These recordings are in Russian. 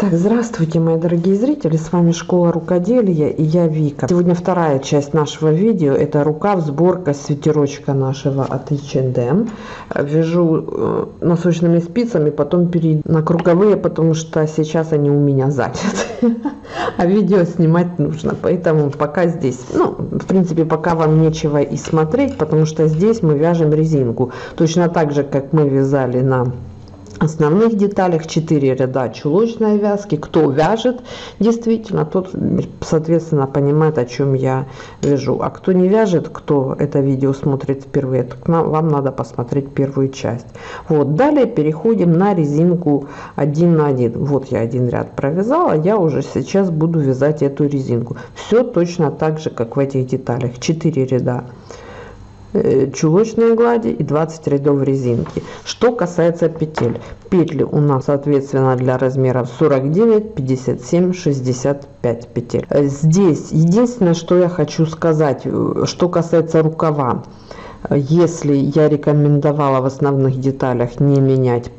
Так, здравствуйте, мои дорогие зрители, с вами Школа Рукоделия и я Вика. Сегодня вторая часть нашего видео, это рукав, сборка свитерочка нашего от H&M. Вяжу э, носочными спицами, потом перейду на круговые, потому что сейчас они у меня заняты. А видео снимать нужно, поэтому пока здесь, ну, в принципе, пока вам нечего и смотреть, потому что здесь мы вяжем резинку. Точно так же, как мы вязали на основных деталях 4 ряда чулочной вязки. Кто вяжет действительно, тот, соответственно, понимает, о чем я вяжу. А кто не вяжет, кто это видео смотрит впервые, то вам надо посмотреть первую часть. Вот, далее переходим на резинку 1 на 1. Вот я один ряд провязала, я уже сейчас буду вязать эту резинку. Все точно так же, как в этих деталях. 4 ряда чулочной глади и 20 рядов резинки. Что касается петель. Петли у нас соответственно для размеров 49, 57, 65 петель. Э, здесь единственное, что я хочу сказать, э, что касается рукава. Если я рекомендовала в основных деталях не менять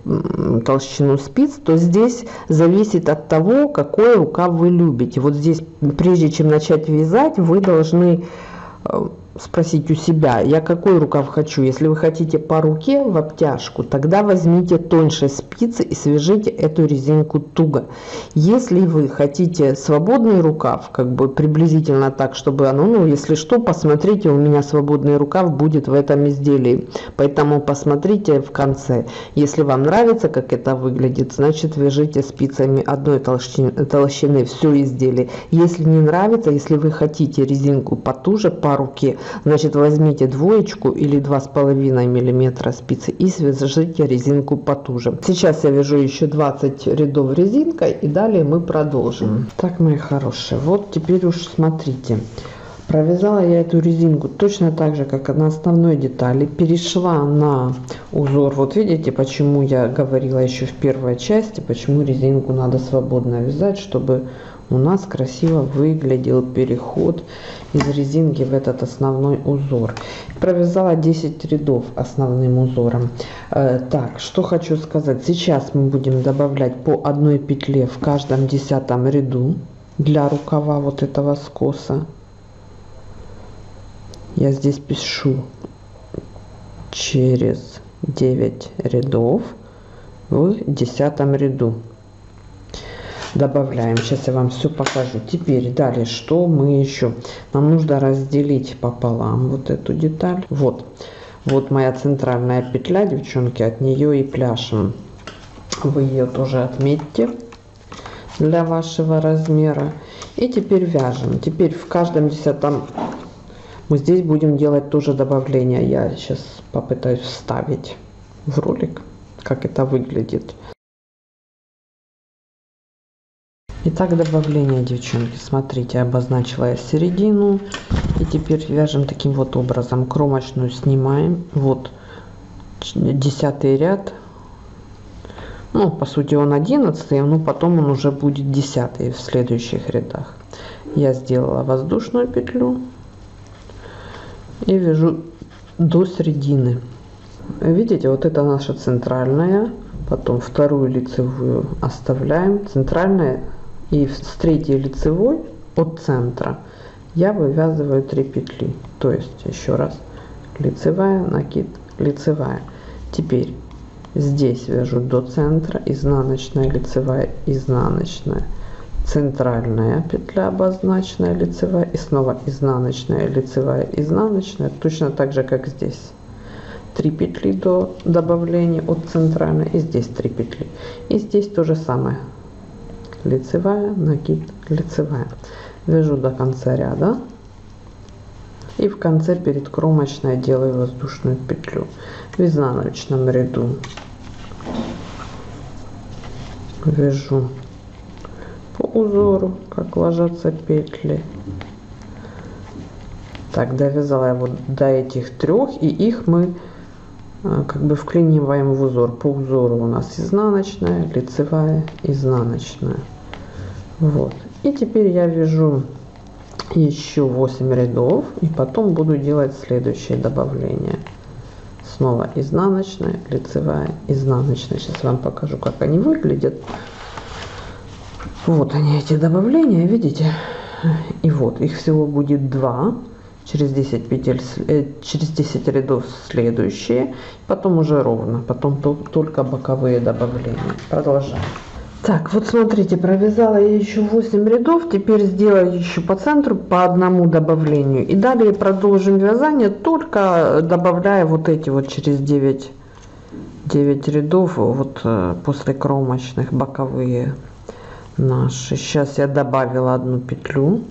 толщину спиц, то здесь зависит от того, какой рукав вы любите. Вот здесь, прежде чем начать вязать, вы должны спросить у себя, я какой рукав хочу. Если вы хотите по руке в обтяжку, тогда возьмите тоньше спицы и свяжите эту резинку туго. Если вы хотите свободный рукав, как бы приблизительно так, чтобы оно, ну, если что, посмотрите, у меня свободный рукав будет в этом изделии. Поэтому посмотрите в конце. Если вам нравится, как это выглядит, значит вяжите спицами одной толщины, толщины все изделие. Если не нравится, если вы хотите резинку потуже по руке, Значит, возьмите двоечку или два с половиной миллиметра спицы и свяжите резинку потуже. Сейчас я вяжу еще 20 рядов резинкой и далее мы продолжим. Так, мои хорошие, вот теперь уж смотрите. Провязала я эту резинку точно так же, как на основной детали. Перешла на узор. Вот видите, почему я говорила еще в первой части, почему резинку надо свободно вязать, чтобы у нас красиво выглядел переход из резинки в этот основной узор. Провязала 10 рядов основным узором. Э, так, что хочу сказать. Сейчас мы будем добавлять по одной петле в каждом десятом ряду для рукава вот этого скоса. Я здесь пишу через 9 рядов в десятом ряду добавляем. Сейчас я вам все покажу. Теперь далее, что мы еще? Нам нужно разделить пополам вот эту деталь. Вот, вот моя центральная петля, девчонки, от нее и пляшем. Вы ее тоже отметьте для вашего размера. И теперь вяжем. Теперь в каждом десятом мы здесь будем делать тоже добавление. Я сейчас попытаюсь вставить в ролик, как это выглядит. Итак, добавление, девчонки. Смотрите, обозначила я середину. И теперь вяжем таким вот образом. Кромочную снимаем. Вот десятый ряд. Ну, по сути, он одиннадцатый, но потом он уже будет десятый в следующих рядах. Я сделала воздушную петлю и вяжу до середины. Видите, вот это наша центральная. Потом вторую лицевую оставляем. Центральная и с третьей лицевой от центра я вывязываю 3 петли. То есть еще раз лицевая накид лицевая. Теперь здесь вяжу до центра изнаночная лицевая изнаночная. Центральная петля обозначенная лицевая и снова изнаночная лицевая изнаночная точно так же как здесь. 3 петли до добавления от центральной и здесь 3 петли. И здесь то же самое лицевая накид лицевая. Вяжу до конца ряда. И в конце перед кромочной делаю воздушную петлю в изнаночном ряду. Вяжу по узору как ложатся петли. Так довязала я вот до этих трех и их мы как бы вклиниваем в узор. По узору у нас изнаночная лицевая изнаночная. Вот. И теперь я вяжу еще 8 рядов и потом буду делать следующее добавление. Снова изнаночная лицевая изнаночная. Сейчас вам покажу как они выглядят. Вот они эти добавления, видите? И вот их всего будет два. Через 10 петель, э, через 10 рядов следующие. Потом уже ровно. Потом только боковые добавления. Продолжаем. Так, вот смотрите, провязала я еще 8 рядов, теперь сделаю еще по центру по одному добавлению. И далее продолжим вязание, только добавляя вот эти вот через 9, 9 рядов, вот э, после кромочных боковые наши. Сейчас я добавила одну петлю,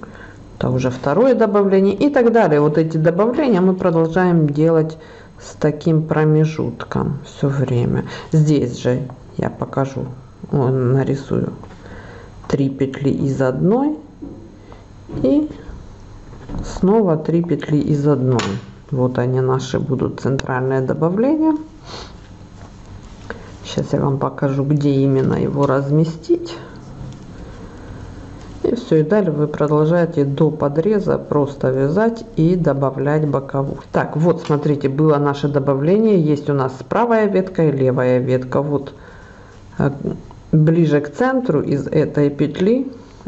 это уже второе добавление и так далее. Вот эти добавления мы продолжаем делать с таким промежутком все время. Здесь же я покажу нарисую 3 петли из одной и снова 3 петли из одной вот они наши будут центральные добавления сейчас я вам покажу где именно его разместить и все и далее вы продолжаете до подреза просто вязать и добавлять боковую. Так вот смотрите было наше добавление. Есть у нас правая ветка и левая ветка. Вот э, ближе к центру из этой петли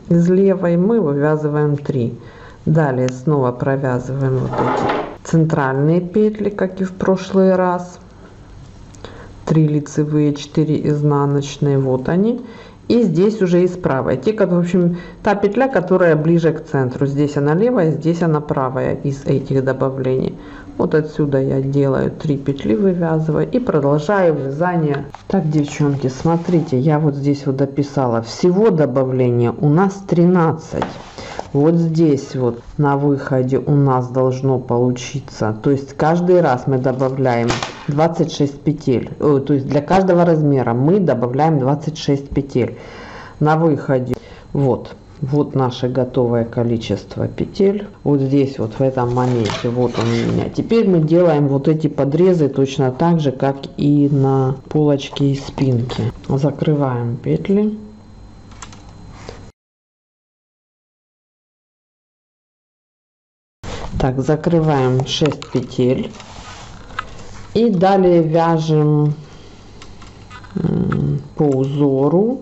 из левой мы вывязываем 3 далее снова провязываем вот эти центральные петли как и в прошлый раз. 3 лицевые 4 изнаночные. Вот они и здесь уже из правой те в общем та петля которая ближе к центру. Здесь она левая здесь она правая из этих добавлений. Вот отсюда я делаю 3 петли вывязываю и продолжаю вязание. Так девчонки смотрите я вот здесь вот дописала. Всего добавления у нас 13 вот здесь вот на выходе у нас должно получиться. То есть каждый раз мы добавляем 26 петель. То есть для каждого размера мы добавляем 26 петель. На выходе вот вот наше готовое количество петель. Вот здесь вот в этом моменте вот он у меня. Теперь мы делаем вот эти подрезы точно так же как и на полочке и спинке. Закрываем петли так закрываем 6 петель и далее вяжем по узору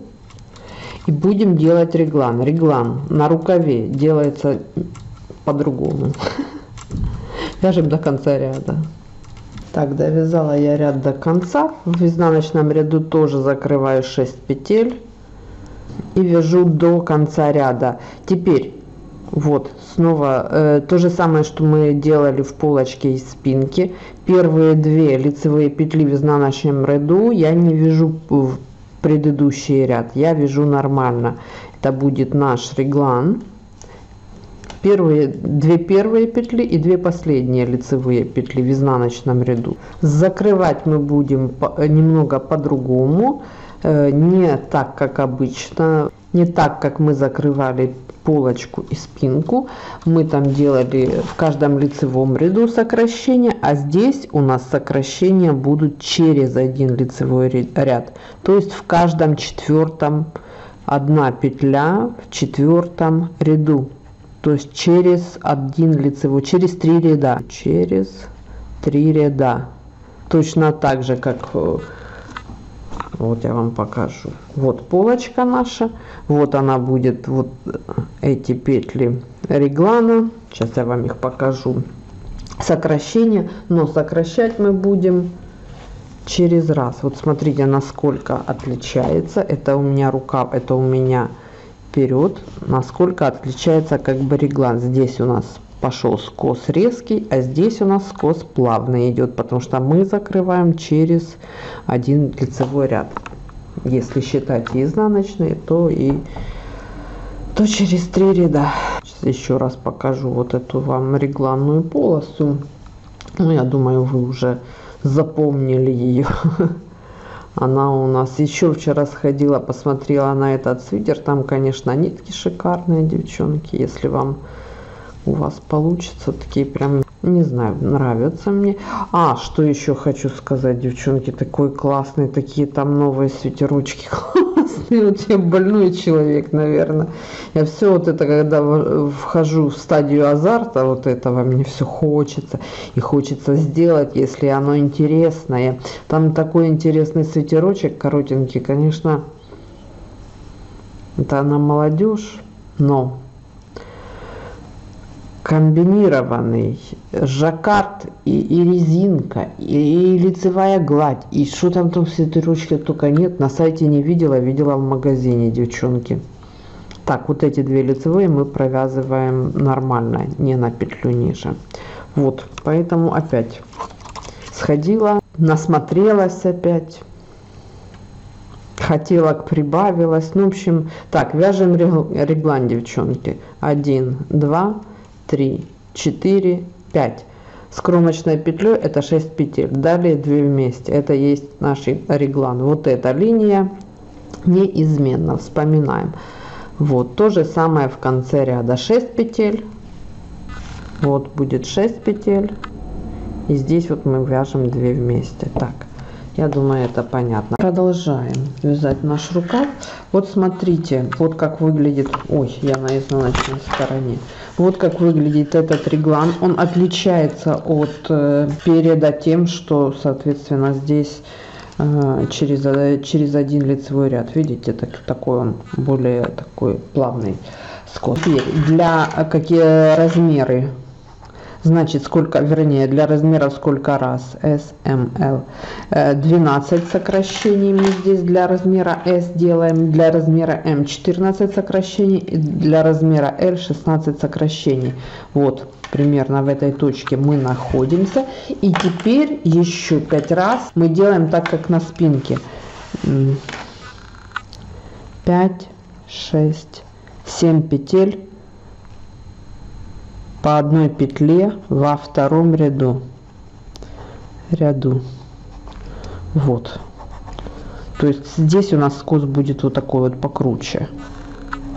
и будем делать реглан. Реглан на рукаве делается по-другому. Вяжем до конца ряда. Так, довязала я ряд до конца. В изнаночном ряду тоже закрываю 6 петель и вяжу до конца ряда. Теперь вот снова э, то же самое что мы делали в полочке из спинки. Первые две лицевые петли в изнаночном ряду я не вяжу в предыдущий ряд. Я вяжу нормально. Это будет наш реглан. Первые две первые петли и две последние лицевые петли в изнаночном ряду. Закрывать мы будем немного по-другому э, не так как обычно не так как мы закрывали полочку и спинку мы там делали в каждом лицевом ряду сокращения а здесь у нас сокращения будут через один лицевой ряд. То есть в каждом четвертом одна петля в четвертом ряду. То есть через один лицевой через три ряда. Через три ряда. Точно так же как э, вот я вам покажу. Вот полочка наша. Вот она будет вот эти петли реглана. Сейчас я вам их покажу. Сокращение но сокращать мы будем через раз. Вот смотрите насколько отличается. Это у меня рукав это у меня вперед. Насколько отличается как бы реглан. Здесь у нас пошел скос резкий а здесь у нас скос плавный идет потому что мы закрываем через один лицевой ряд. Если считать изнаночные то и то через три ряда. Сейчас еще раз покажу вот эту вам регланную полосу. Ну я думаю вы уже запомнили ее она у нас еще вчера сходила посмотрела на этот свитер. Там конечно нитки шикарные девчонки. Если вам у вас получится такие прям не знаю нравятся мне. А что еще хочу сказать девчонки такой классный такие там новые свитерочки классные. Вот я больной человек наверное. Я все вот это когда вхожу в стадию азарта вот этого мне все хочется и хочется сделать если оно интересное. Там такой интересный свитерочек коротенький конечно это она молодежь, но комбинированный жаккард и, и резинка, и, и лицевая гладь, и что там там с этой ручкой только нет, на сайте не видела, видела в магазине, девчонки. Так, вот эти две лицевые мы провязываем нормально, не на петлю ниже. Вот, поэтому опять сходила, насмотрелась опять. Хотела прибавилась. Ну в общем так вяжем реглан девчонки. 1 2 3 4 5 с кромочной петлей это 6 петель. Далее 2 вместе. Это есть наш реглан. Вот эта линия неизменно. Вспоминаем. Вот то же самое в конце ряда. 6 петель. Вот будет 6 петель. И здесь вот мы вяжем 2 вместе. Так я думаю, это понятно. Продолжаем вязать наш рукав. Вот смотрите, вот как выглядит... Ой, я на изнаночной стороне. Вот как выглядит этот реглан. Он отличается от э, переда тем, что, соответственно, здесь э, через, э, через один лицевой ряд. Видите, так, такой он более такой плавный скос. Теперь для какие размеры значит сколько вернее для размеров сколько раз? S m l. 12 сокращений мы здесь для размера s делаем. Для размера m 14 сокращений и для размера l 16 сокращений. Вот примерно в этой точке мы находимся. И теперь еще пять раз мы делаем так как на спинке. 5 6 7 петель по одной петле во втором ряду. Ряду. Вот. То есть здесь у нас скос будет вот такой вот покруче.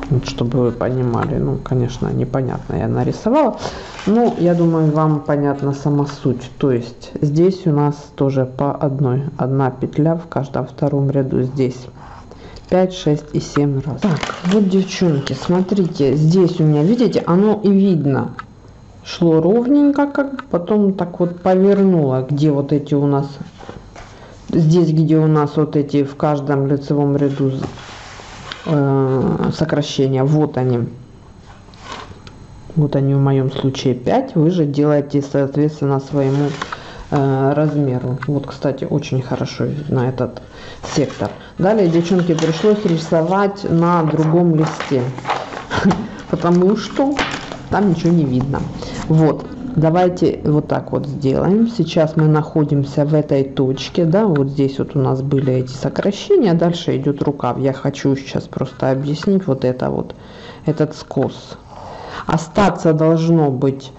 Вот, чтобы вы понимали. Ну конечно непонятно я нарисовала. Ну я думаю вам понятна сама суть. То есть здесь у нас тоже по одной. Одна петля в каждом втором ряду здесь. 5 6 и 7 раз. Так вот девчонки смотрите. Здесь у меня видите оно и видно шло ровненько, как потом так вот повернуло, где вот эти у нас, здесь, где у нас вот эти в каждом лицевом ряду э, сокращения, вот они. Вот они в моем случае 5, вы же делаете соответственно своему э, размеру. Вот, кстати, очень хорошо на этот сектор. Далее, девчонки, пришлось рисовать на другом листе, потому что там ничего не видно. Вот, давайте вот так вот сделаем. Сейчас мы находимся в этой точке, да, вот здесь вот у нас были эти сокращения, дальше идет рукав. Я хочу сейчас просто объяснить вот это вот, этот скос. Остаться должно быть,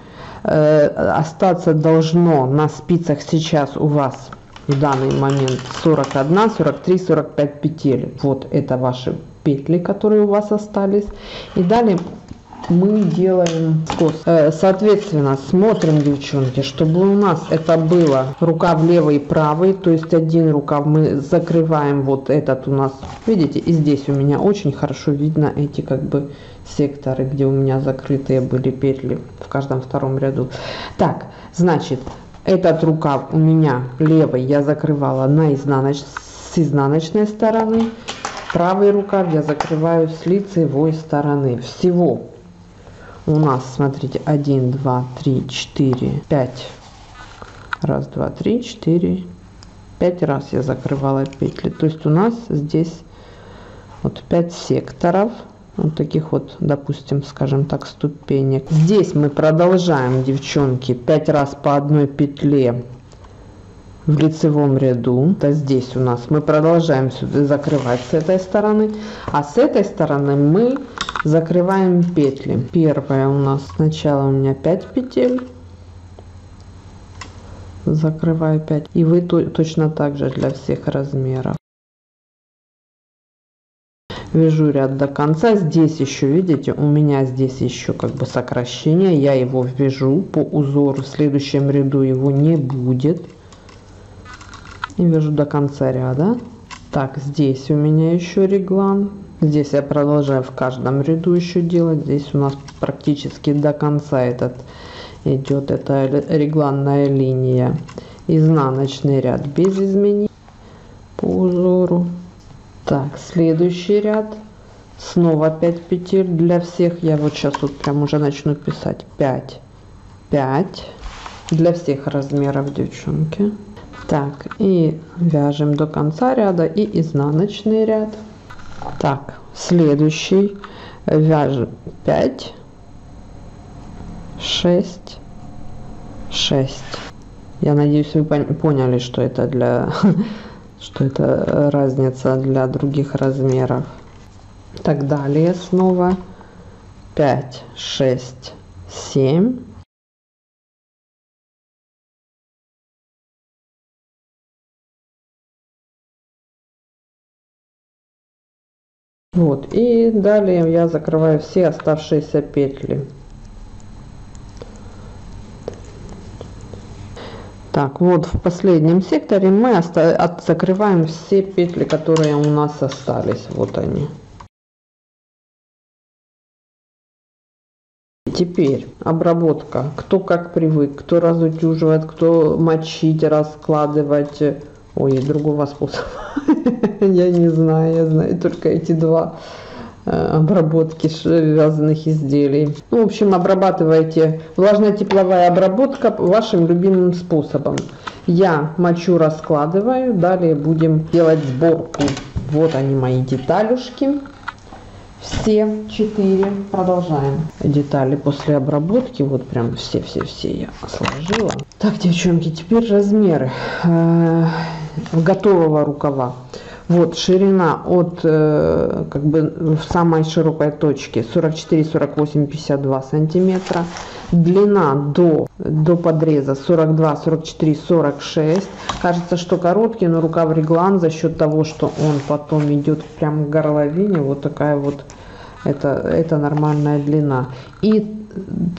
э, остаться должно на спицах сейчас у вас в данный момент 41, 43, 45 петель. Вот это ваши петли, которые у вас остались. И далее мы делаем скос. Э, соответственно, смотрим, девчонки, чтобы у нас это было рукав левый и правый, то есть один рукав мы закрываем вот этот у нас, видите, и здесь у меня очень хорошо видно эти как бы секторы, где у меня закрытые были петли в каждом втором ряду. Так, значит, этот рукав у меня левый я закрывала на изнаноч... с изнаночной стороны, правый рукав я закрываю с лицевой стороны. Всего у нас, смотрите, 1, 2, 3, 4, 5. Раз, два, три, четыре, пять раз я закрывала петли. То есть у нас здесь вот 5 секторов. Вот таких вот, допустим, скажем так, ступенек. Здесь мы продолжаем, девчонки, 5 раз по одной петле в лицевом ряду. То здесь у нас мы продолжаем сюда закрывать с этой стороны. А с этой стороны мы закрываем петли. Первая у нас сначала у меня 5 петель. Закрываю 5 и вы точно так же для всех размеров. Вяжу ряд до конца. Здесь еще видите у меня здесь еще как бы сокращение. Я его вяжу по узору. В следующем ряду его не будет. И вяжу до конца ряда. Так здесь у меня еще реглан Здесь я продолжаю в каждом ряду еще делать. Здесь у нас практически до конца этот идет эта регланная линия. Изнаночный ряд без изменений по узору. Так, следующий ряд снова 5 петель для всех я вот сейчас вот прям уже начну писать 5 5 для всех размеров девчонки так и вяжем до конца ряда и изнаночный ряд так следующий. Вяжем 5 6 6 я надеюсь вы поняли что это для что это разница для других размеров. Так далее снова. 5 6 7 вот. И далее я закрываю все оставшиеся петли. Так вот в последнем секторе мы закрываем все петли которые у нас остались. Вот они. Теперь обработка. Кто как привык кто разутюживает кто мочить раскладывать ой другого способа я не знаю я знаю только эти два э, обработки вязаных изделий. Ну, в общем, обрабатывайте влажно-тепловая обработка вашим любимым способом. Я мочу, раскладываю, далее будем делать сборку. Вот они мои деталюшки. Все четыре. Продолжаем. Детали после обработки, вот прям все-все-все я сложила. Так, девчонки, теперь размеры э, готового рукава. Вот ширина от э, как бы в самой широкой точке 44, 48, 52 сантиметра. Длина до, до подреза 42, 44, 46. Кажется, что короткий, но рукав реглан за счет того, что он потом идет прям к горловине. Вот такая вот это, это нормальная длина. И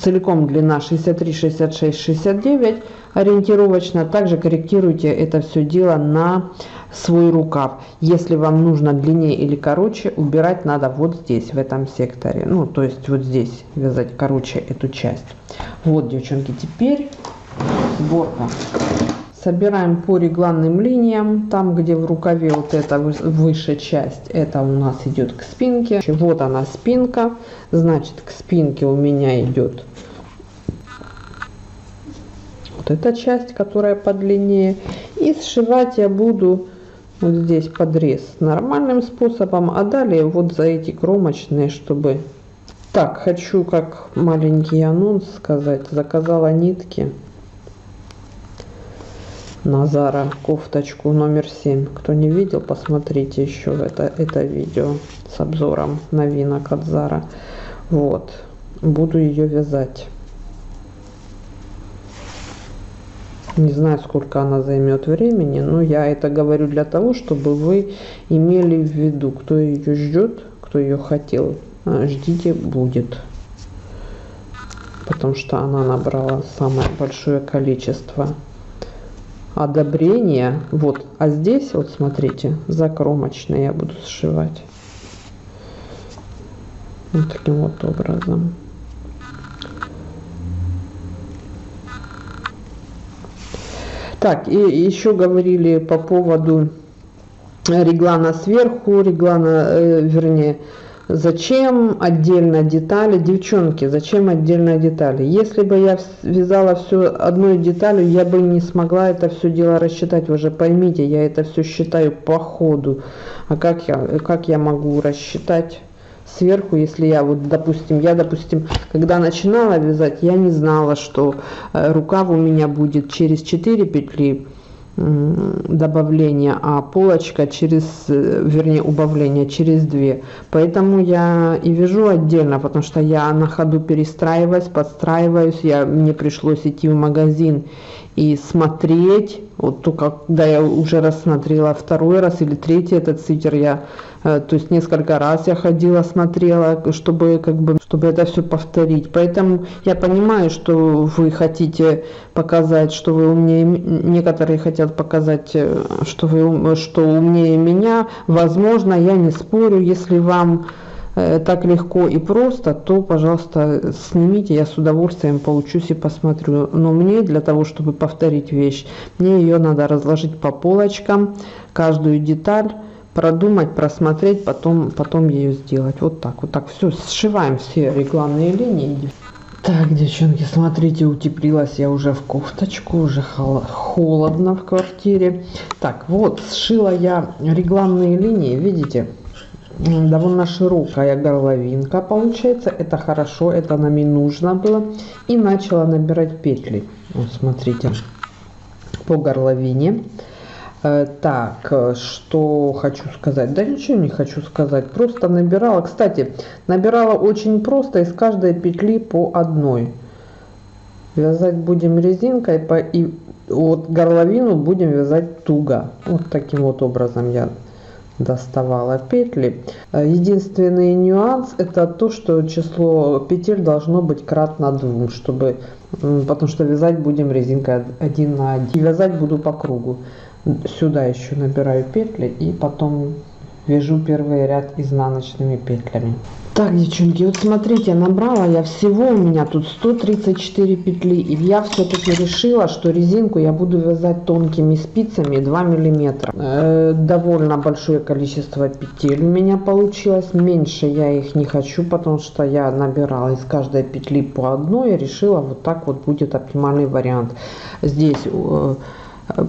целиком длина 63, 66, 69 ориентировочно. Также корректируйте это все дело на свой рукав. Если вам нужно длиннее или короче, убирать надо вот здесь, в этом секторе. Ну, то есть вот здесь вязать короче эту часть. Вот, девчонки, теперь сборка. Собираем по регланным линиям. Там, где в рукаве вот эта высшая часть, это у нас идет к спинке. Вот она спинка. Значит, к спинке у меня идет вот эта часть, которая подлиннее. И сшивать я буду вот здесь подрез нормальным способом, а далее вот за эти кромочные, чтобы... Так, хочу как маленький анонс сказать. Заказала нитки. Назара кофточку номер 7. Кто не видел, посмотрите еще это, это видео с обзором новинок от Зара. Вот. Буду ее вязать. Не знаю, сколько она займет времени, но я это говорю для того, чтобы вы имели в виду, кто ее ждет, кто ее хотел. А, ждите, будет. Потому что она набрала самое большое количество одобрения. Вот, а здесь, вот смотрите, закромочно я буду сшивать. Вот таким вот образом. Так, и еще говорили по поводу реглана сверху, реглана, э, вернее, Зачем отдельно детали? Девчонки, зачем отдельно детали? Если бы я вязала все одной деталью, я бы не смогла это все дело рассчитать. Вы же поймите, я это все считаю по ходу. А как я, как я могу рассчитать сверху, если я вот, допустим, я, допустим, когда начинала вязать, я не знала, что э, рукав у меня будет через 4 петли добавления, а полочка через, э, вернее, убавление через две. Поэтому я и вяжу отдельно, потому что я на ходу перестраиваюсь, подстраиваюсь. Я, мне пришлось идти в магазин и смотреть. Вот только когда я уже рассмотрела второй раз или третий этот свитер, я Э, то есть несколько раз я ходила, смотрела, чтобы как бы, чтобы это все повторить. Поэтому я понимаю, что вы хотите показать, что вы умнее, некоторые хотят показать, э, что вы что умнее меня. Возможно, я не спорю, если вам так легко и просто, то, пожалуйста, снимите, я с удовольствием поучусь и посмотрю. Но мне для того, чтобы повторить вещь, мне ее надо разложить по полочкам, каждую деталь, продумать, просмотреть, потом, потом ее сделать. Вот так, вот так. Все, сшиваем все регланные линии. Так, девчонки, смотрите, утеплилась я уже в кофточку, уже холодно в квартире. Так, вот, сшила я регланные линии, видите? Довольно широкая горловинка получается. Это хорошо это нам и нужно было. И начала набирать петли. Вот смотрите. По горловине. Э, так что хочу сказать? Да ничего не хочу сказать. Просто набирала. Кстати набирала очень просто из каждой петли по одной. Вязать будем резинкой по и вот горловину будем вязать туго. Вот таким вот образом я доставала петли. Э, единственный нюанс это то, что число петель должно быть кратно 2, чтобы, потому что вязать будем резинкой 1 на 1. вязать буду по кругу. Сюда еще набираю петли и потом вяжу первый ряд изнаночными петлями. Так, девчонки, вот смотрите, набрала я всего у меня тут 134 петли. И я все-таки решила, что резинку я буду вязать тонкими спицами 2 миллиметра. Э, довольно большое количество петель у меня получилось. Меньше я их не хочу, потому что я набирала из каждой петли по одной. И решила, вот так вот будет оптимальный вариант. Здесь э, э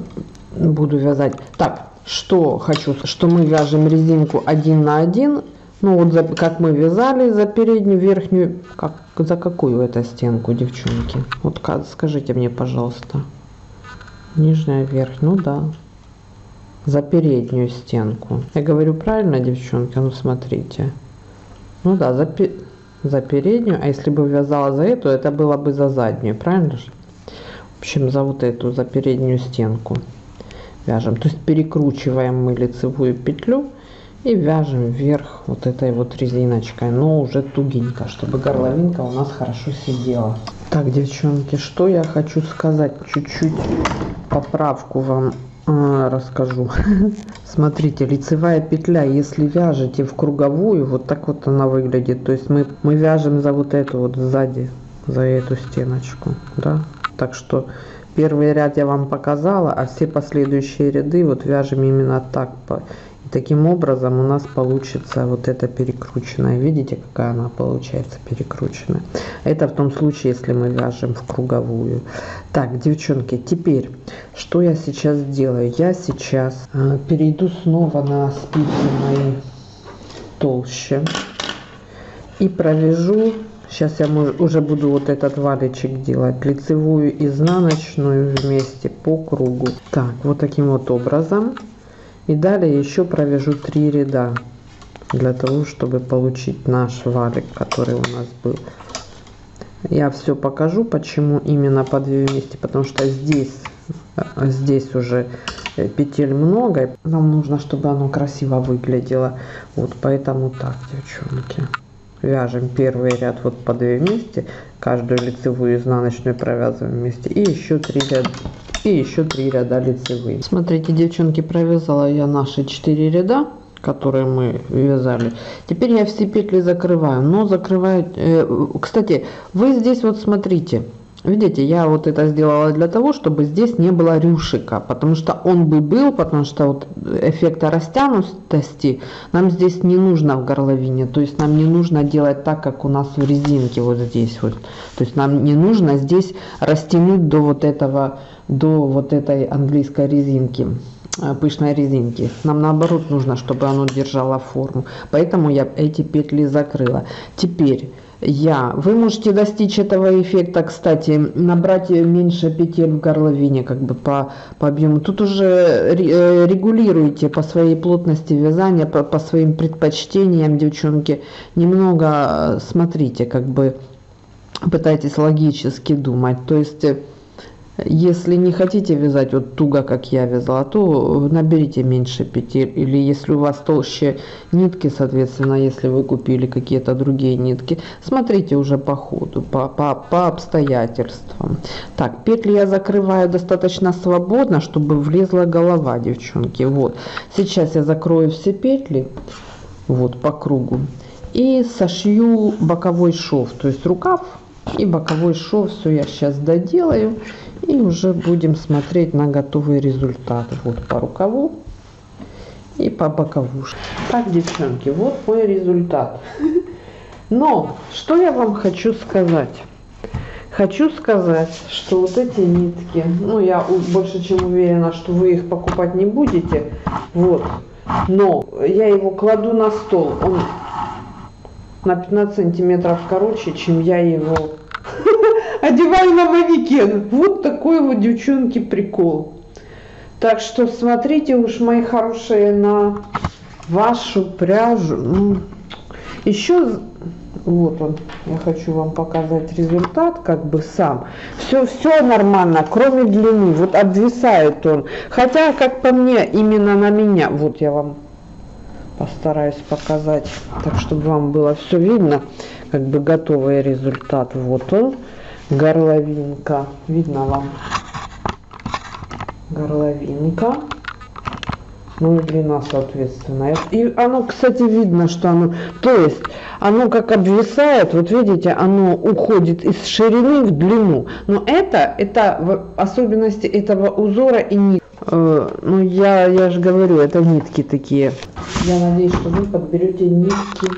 буду вязать. Так, что хочу, что мы вяжем резинку один на один ну вот за, как мы вязали за переднюю, верхнюю, как, за какую это стенку, девчонки? Вот скажите мне, пожалуйста. Нижняя, верхняя, ну да. За переднюю стенку. Я говорю правильно, девчонки? Ну смотрите. Ну да, за, за переднюю, а если бы вязала за эту, это было бы за заднюю, правильно же? В общем, за вот эту, за переднюю стенку вяжем. То есть перекручиваем мы лицевую петлю и вяжем вверх вот этой вот резиночкой но уже тугенько чтобы горловинка у нас хорошо сидела. Так девчонки что я хочу сказать? Чуть-чуть поправку вам э, расскажу. Смотрите лицевая петля если вяжете в круговую вот так вот она выглядит. То есть мы мы вяжем за вот эту вот сзади за эту стеночку да? Так что первый ряд я вам показала а все последующие ряды вот вяжем именно так и таким образом у нас получится вот эта перекрученная. Видите, какая она получается перекрученная. Это в том случае, если мы вяжем в круговую. Так, девчонки, теперь, что я сейчас делаю? Я сейчас э, перейду снова на спицы мои толще. И провяжу Сейчас я уже буду вот этот валичек делать, лицевую, изнаночную вместе по кругу. Так, вот таким вот образом. И далее еще провяжу 3 ряда для того, чтобы получить наш валик, который у нас был. Я все покажу, почему именно по 2 вместе, потому что здесь, здесь уже петель много. Нам нужно, чтобы оно красиво выглядело. Вот поэтому так, девчонки. Вяжем первый ряд вот по 2 вместе, каждую лицевую изнаночную провязываем вместе и еще 3 ряда и еще 3 ряда лицевые. Смотрите, девчонки, провязала я наши 4 ряда которые мы вязали. Теперь я все петли закрываю, но закрываю... Э, кстати, вы здесь вот смотрите, Видите, я вот это сделала для того, чтобы здесь не было рюшика, потому что он бы был, потому что вот эффекта растянутости нам здесь не нужно в горловине, то есть нам не нужно делать так, как у нас в резинке вот здесь вот. То есть нам не нужно здесь растянуть до вот этого, до вот этой английской резинки э, пышной резинки. Нам наоборот нужно, чтобы оно держало форму. Поэтому я эти петли закрыла. Теперь я. Вы можете достичь этого эффекта, кстати, набрать меньше петель в горловине, как бы по, по объему. Тут уже э, регулируйте по своей плотности вязания, по, по своим предпочтениям, девчонки. Немного э, смотрите, как бы пытайтесь логически думать. То есть э, если не хотите вязать вот туго, как я вязала, то наберите меньше петель. Или если у вас толще нитки, соответственно, если вы купили какие-то другие нитки, смотрите уже по ходу, по, по, по обстоятельствам. Так, петли я закрываю достаточно свободно, чтобы влезла голова, девчонки. Вот. Сейчас я закрою все петли, вот, по кругу. И сошью боковой шов, то есть рукав и боковой шов. Все я сейчас доделаю. И уже будем смотреть на готовый результат. Вот по рукаву. и по боковушке. Так, девчонки, вот мой результат. Но, что я вам хочу сказать? Хочу сказать, что вот эти нитки, ну я больше чем уверена, что вы их покупать не будете, вот, но я его кладу на стол, он на 15 сантиметров короче, чем я его одеваю на манекен. Вот такой вот, девчонки, прикол. Так что смотрите уж, мои хорошие, на вашу пряжу. Ну, еще вот он, я хочу вам показать результат, как бы сам. Все, все нормально, кроме длины. Вот обвисает он. Хотя, как по мне, именно на меня. Вот я вам постараюсь показать, так чтобы вам было все видно. Как бы готовый результат. Вот он, горловинка. Видно вам? Горловинка ну и длина соответственно. И оно, кстати, видно, что оно, то есть оно как обвисает, вот видите, оно уходит из ширины в длину. Но это, это особенности этого узора и нит. Э, ну я, я же говорю, это нитки такие. Я надеюсь, что вы подберете нитки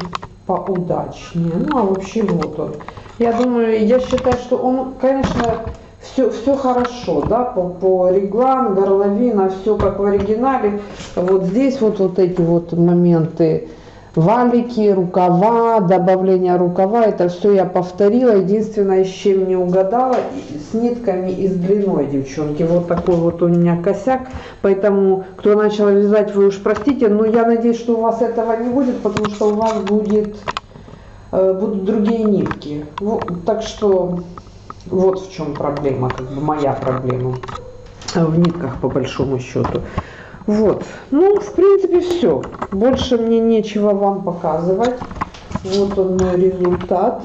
поудачнее. Ну а вообще вот он. Я думаю, я считаю, что он, конечно, все, все хорошо, да, по, по реглан, горловина, все как в оригинале. Вот здесь вот, вот эти вот моменты, валики, рукава, добавление рукава, это все я повторила. Единственное, с чем не угадала, с нитками и с длиной, девчонки. Вот такой вот у меня косяк. Поэтому, кто начал вязать, вы уж простите, но я надеюсь, что у вас этого не будет, потому что у вас будет, будут другие нитки. Вот, так что вот в чем проблема, как бы моя проблема в нитках по большому счету. Вот, ну, в принципе, все. Больше мне нечего вам показывать. Вот он мой результат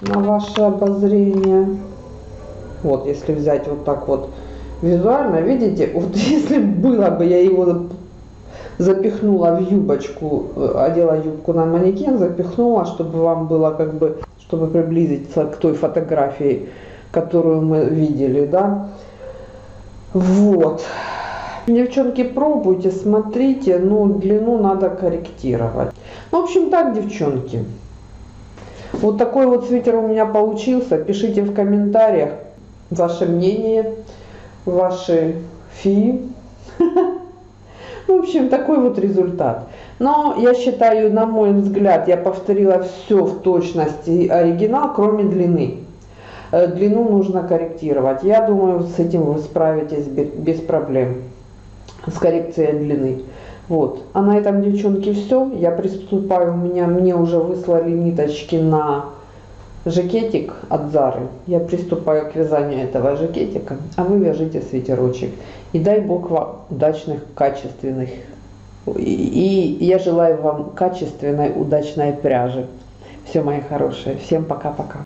на ваше обозрение. Вот, если взять вот так вот визуально, видите, вот если было бы я его запихнула в юбочку, э, одела юбку на манекен, запихнула, чтобы вам было как бы чтобы приблизиться к той фотографии, которую мы видели, да. Вот. Девчонки, пробуйте, смотрите, ну, длину надо корректировать. Ну, в общем, так, девчонки. Вот такой вот свитер у меня получился. Пишите в комментариях ваше мнение, ваши фи. В общем, такой вот результат. Но я считаю, на мой взгляд, я повторила все в точности оригинал, кроме длины. Э, длину нужно корректировать. Я думаю, с этим вы справитесь без проблем. С коррекцией длины. Вот. А на этом, девчонки, все. Я приступаю. У меня, мне уже выслали ниточки на жакетик от Зары. Я приступаю к вязанию этого жакетика, а вы вяжите свитерочек. И дай Бог вам удачных, качественных. И, я желаю вам качественной, удачной пряжи. Все, мои хорошие. Всем пока-пока.